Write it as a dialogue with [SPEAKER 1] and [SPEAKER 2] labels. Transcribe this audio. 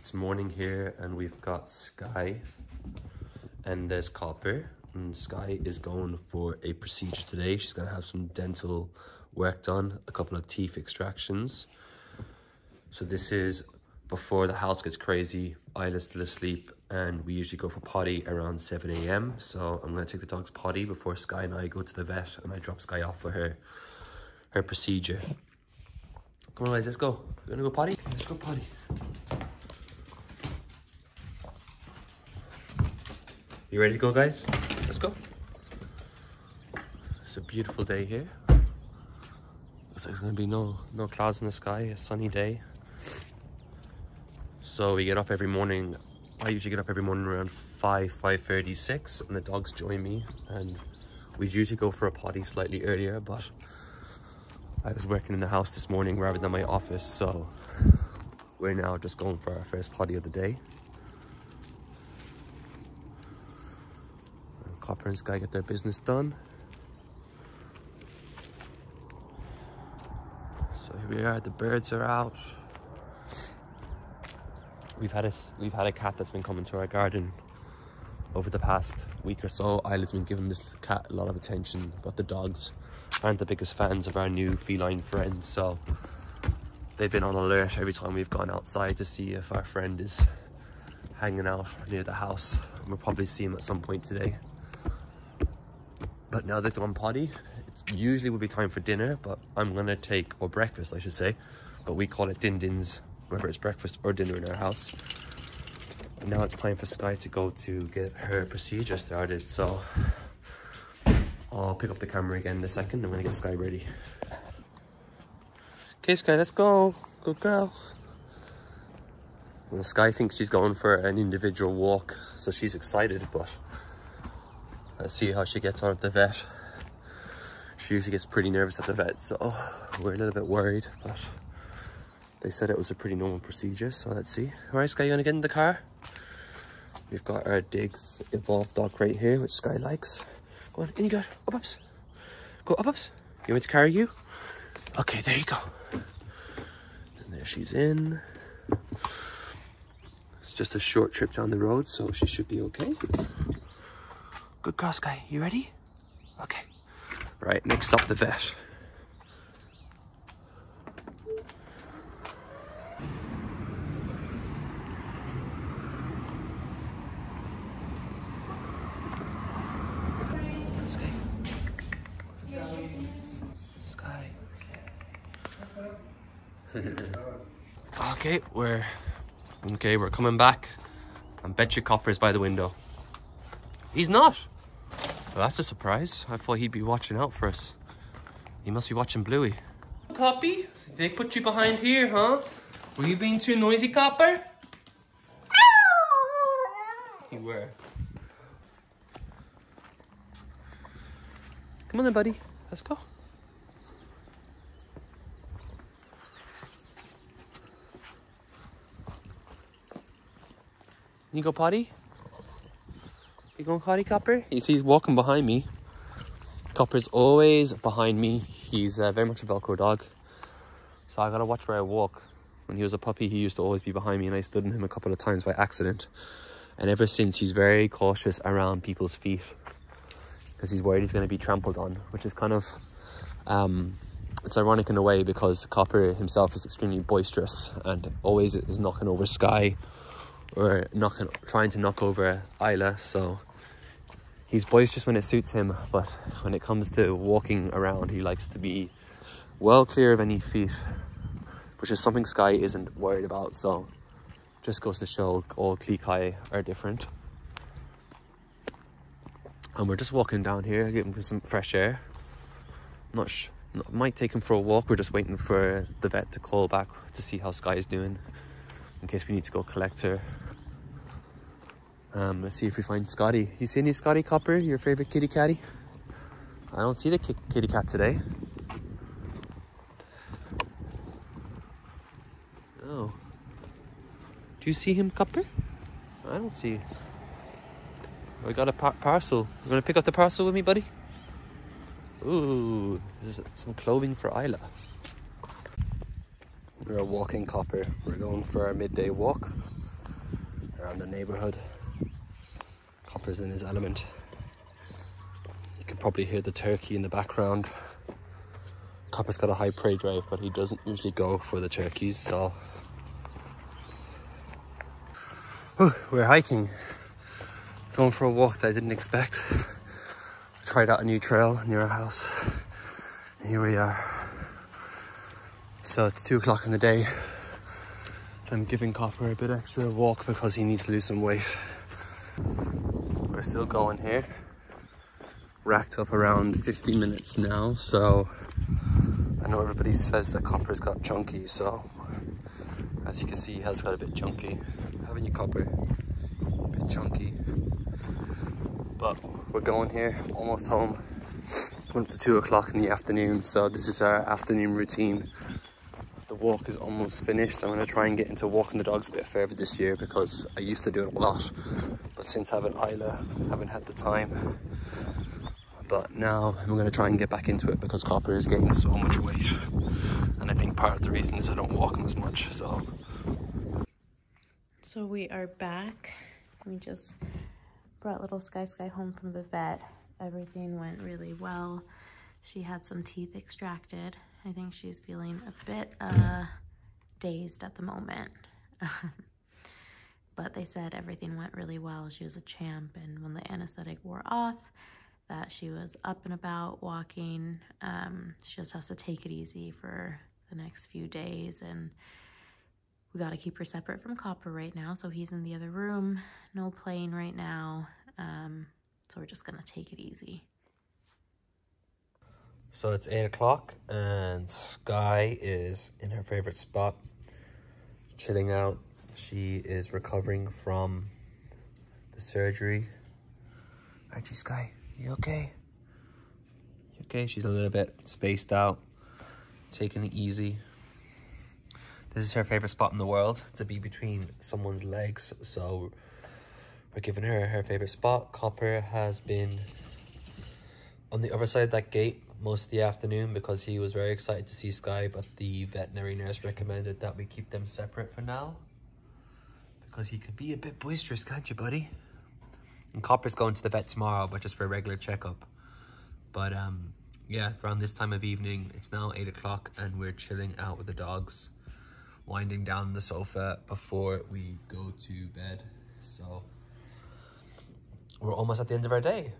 [SPEAKER 1] It's morning here and we've got Skye and there's Copper. And Skye is going for a procedure today. She's gonna have some dental work done, a couple of teeth extractions. So this is before the house gets crazy. Isla's still asleep and we usually go for potty around 7 a.m. So I'm gonna take the dog's potty before Skye and I go to the vet and I drop Skye off for her her procedure. Come on guys, let's go. You wanna go potty? Let's go potty. You ready to go guys? Let's go. It's a beautiful day here. Looks like there's gonna be no no clouds in the sky, a sunny day. So we get up every morning. I usually get up every morning around 5, 5.36 and the dogs join me and we usually go for a potty slightly earlier but I was working in the house this morning rather than my office so we're now just going for our first potty of the day. Copper and Skye get their business done. So here we are, the birds are out. We've had a, we've had a cat that's been coming to our garden over the past week or so. Isla's been giving this cat a lot of attention, but the dogs aren't the biggest fans of our new feline friends, so they've been on alert every time we've gone outside to see if our friend is hanging out near the house. We'll probably see him at some point today. But now that on potty, it's usually would be time for dinner, but I'm gonna take, or breakfast I should say, but we call it din dins whether it's breakfast or dinner in our house. Now it's time for Skye to go to get her procedure started. So I'll pick up the camera again in a second. I'm gonna get Skye ready. Okay, Skye, let's go. Good girl. Well, Skye thinks she's going for an individual walk, so she's excited, but let's see how she gets on at the vet. She usually gets pretty nervous at the vet, so we're a little bit worried, but they said it was a pretty normal procedure, so let's see. All right, Skye, you wanna get in the car? We've got our Diggs Evolved dog right here, which Skye likes. Go on, in you go, up ups. Go up ups. You want me to carry you? Okay, there you go. And there she's in. It's just a short trip down the road, so she should be okay. Good girl, guy. You ready? Okay. Right, next up, the vet. Skye. Skye. okay, we're okay. We're coming back. And bet your copper's by the window. He's not. Well, that's a surprise. I thought he'd be watching out for us. He must be watching Bluey. Copy? They put you behind here, huh? Were you being too noisy, Copper? You were. Come on then, buddy. Let's go. You go potty? You going potty, Copper? You see he's walking behind me. Copper's always behind me. He's uh, very much a Velcro dog. So I gotta watch where I walk. When he was a puppy, he used to always be behind me and I stood on him a couple of times by accident. And ever since, he's very cautious around people's feet because he's worried he's going to be trampled on, which is kind of, um, it's ironic in a way because Copper himself is extremely boisterous and always is knocking over Skye or knocking, trying to knock over Isla. So he's boisterous when it suits him, but when it comes to walking around, he likes to be well clear of any feet, which is something Skye isn't worried about. So just goes to show all Klee Kai are different. And we're just walking down here, getting him some fresh air. Not might take him for a walk. We're just waiting for the vet to call back to see how Skye is doing, in case we need to go collect her. Um, let's see if we find Scotty. You see any Scotty Copper, your favorite kitty catty? I don't see the ki- kitty cat today. Oh. Do you see him, Copper? I don't see. I got a par- parcel. You gonna pick up the parcel with me, buddy? Ooh, there's some clothing for Isla. We're a walking Copper. We're going for our midday walk. around the neighborhood. Copper's in his element. You can probably hear the turkey in the background. Copper's got a high prey drive, but he doesn't usually go for the turkeys, so. Whew, we're hiking. Going for a walk that I didn't expect. I tried out a new trail near our house. Here we are. So it's two o'clock in the day. I'm giving Copper a bit extra walk because he needs to lose some weight. We're still going here. Racked up around 50 minutes now, so I know everybody says that Copper's got chunky, so as you can see, he has got a bit chunky. Haven't you, Copper? A bit chunky. But we're going here, almost home. Went to two o'clock in the afternoon, so this is our afternoon routine the walk is almost finished. I'm going to try and get into walking the dogs a bit further this year because I used to do it a lot. But since having Isla, haven't had the time. But now I'm going to try and get back into it because Copper is getting so much weight. And I think part of the reason is I don't walk him as much. So,
[SPEAKER 2] so we are back. We just brought little Skye Skye home from the vet. Everything went really well. She had some teeth extracted I think she's feeling a bit uh, dazed at the moment. but they said everything went really well. She was a champ, and when the anesthetic wore off, that she was up and about walking. Um, she just has to take it easy for the next few days, and we got to keep her separate from Copper right now. So he's in the other room, no playing right now. Um, so we're just gonna take it easy.
[SPEAKER 1] So it's 8 o'clock and Skye is in her favorite spot, chilling out. She is recovering from the surgery. Aren't you, Skye? You okay? You okay? She's a little bit spaced out, taking it easy. This is her favorite spot in the world, to be between someone's legs. So we're giving her her favorite spot. Copper has been on the other side of that gate most of the afternoon because he was very excited to see Skye, but the veterinary nurse recommended that we keep them separate for now because he could be a bit boisterous, can't you, buddy? And Copper's going to the vet tomorrow, but just for a regular checkup. But um, yeah, around this time of evening, it's now 8 o'clock and we're chilling out with the dogs, winding down the sofa before we go to bed. So we're almost at the end of our day.